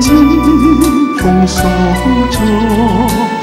季风捎着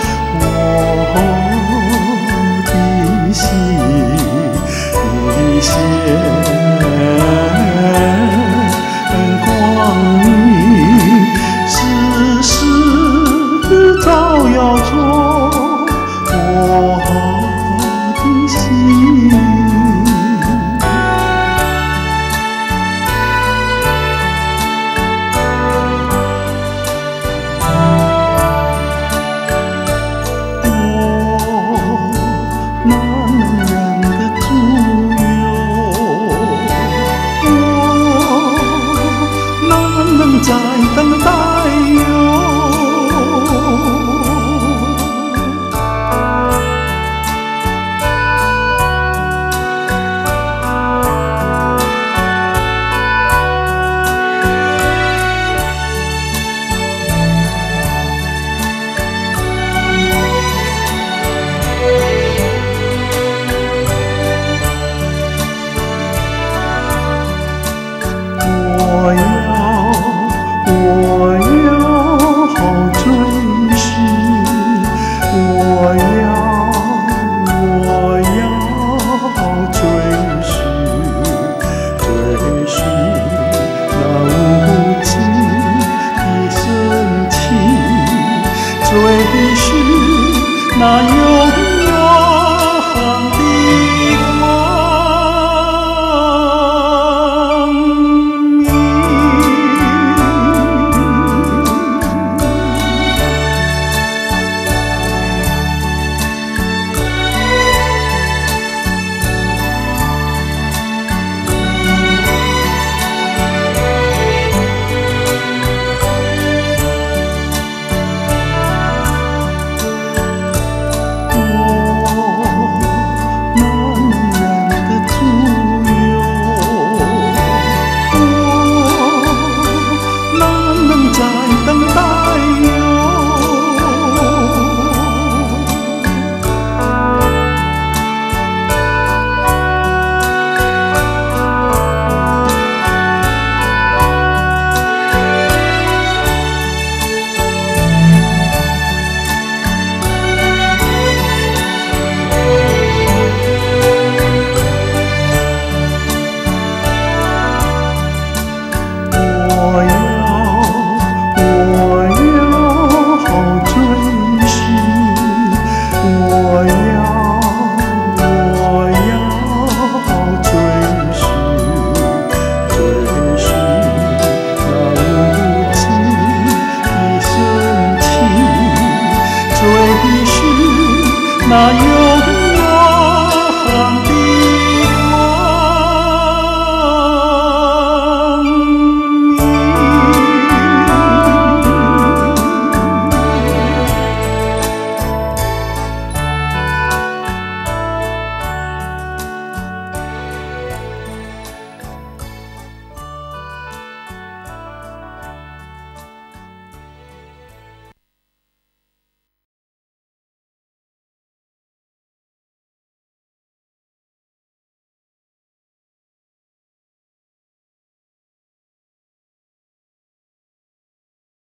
그 대신 나 영원 啊哟